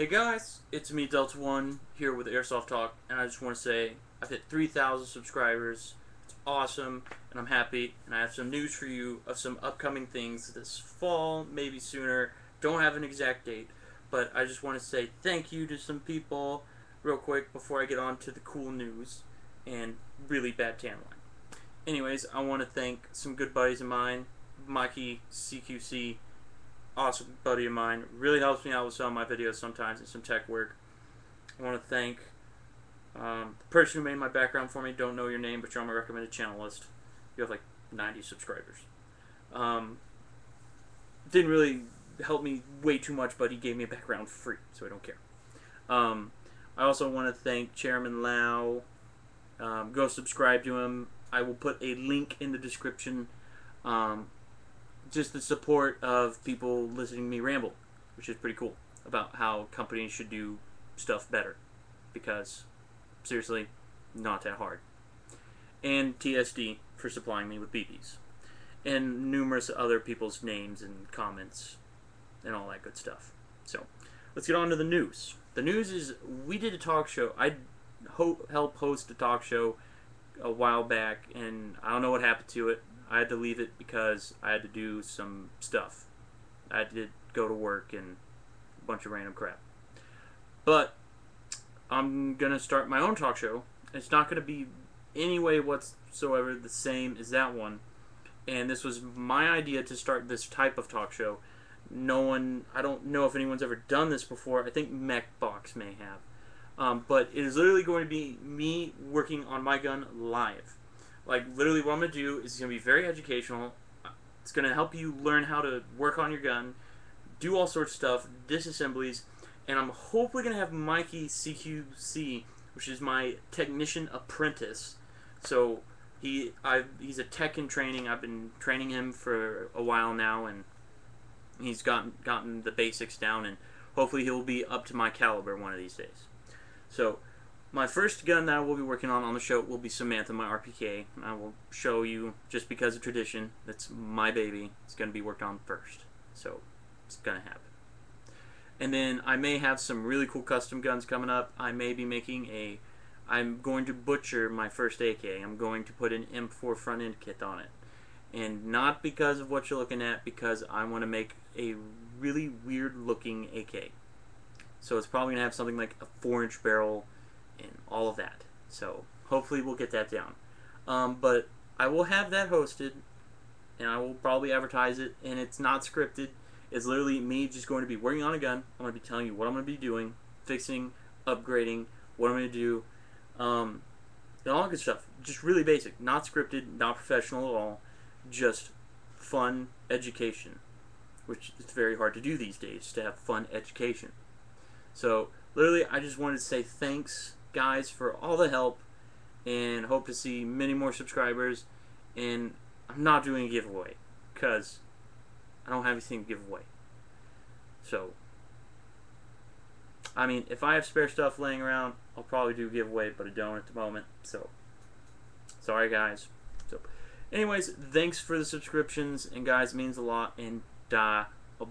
Hey guys, it's me Delta One here with Airsoft Talk, and I just want to say I've hit 3,000 subscribers. It's awesome, and I'm happy. And I have some news for you of some upcoming things this fall, maybe sooner. Don't have an exact date, but I just want to say thank you to some people real quick before I get on to the cool news and really bad tan line. Anyways, I want to thank some good buddies of mine, Mikey CQC awesome buddy of mine. Really helps me out with some of my videos sometimes and some tech work. I want to thank um, the person who made my background for me. Don't know your name, but you're on my recommended channel list. You have like 90 subscribers. Um, didn't really help me way too much, but he gave me a background free, so I don't care. Um, I also want to thank Chairman Lao. Um, go subscribe to him. I will put a link in the description. Um, just the support of people listening to me ramble, which is pretty cool about how companies should do stuff better. Because, seriously, not that hard. And TSD for supplying me with BBs. And numerous other people's names and comments and all that good stuff. So, let's get on to the news. The news is we did a talk show. I ho- helped host a talk show a while back, and I don't know what happened to it. I had to leave it because I had to do some stuff. I had to go to work and a bunch of random crap. But I'm gonna start my own talk show. It's not gonna be any way whatsoever the same as that one. And this was my idea to start this type of talk show. No one, I don't know if anyone's ever done this before. I think MechBox may have. Um, but it is literally going to be me working on my gun live. Like literally, what I'm gonna do is gonna be very educational. It's gonna help you learn how to work on your gun, do all sorts of stuff, disassemblies, and I'm hopefully gonna have Mikey CQC, which is my technician apprentice. So he, I, he's a tech in training. I've been training him for a while now, and he's gotten gotten the basics down, and hopefully he'll be up to my caliber one of these days. So my first gun that I will be working on on the show will be Samantha, my RPK. I will show you, just because of tradition, that's my baby. It's going to be worked on first. So, it's going to happen. And then I may have some really cool custom guns coming up. I may be making a... I'm going to butcher my first AK. I'm going to put an M4 front end kit on it. And not because of what you're looking at, because I want to make a really weird looking AK. So it's probably going to have something like a 4 inch barrel and all of that. So hopefully we'll get that down. Um, but I will have that hosted, and I will probably advertise it. And it's not scripted. It's literally me just going to be working on a gun. I'm going to be telling you what I'm going to be doing, fixing, upgrading, what I'm going to do, um, and all that good stuff. Just really basic, not scripted, not professional at all. Just fun education, which is very hard to do these days to have fun education. So literally, I just wanted to say thanks guys for all the help and hope to see many more subscribers. And I'm not doing a giveaway because I don't have anything to give away. So, I mean, if I have spare stuff laying around, I'll probably do a giveaway, but I don't at the moment. So, sorry guys. So, anyways, thanks for the subscriptions, and guys, means a lot. And da uh,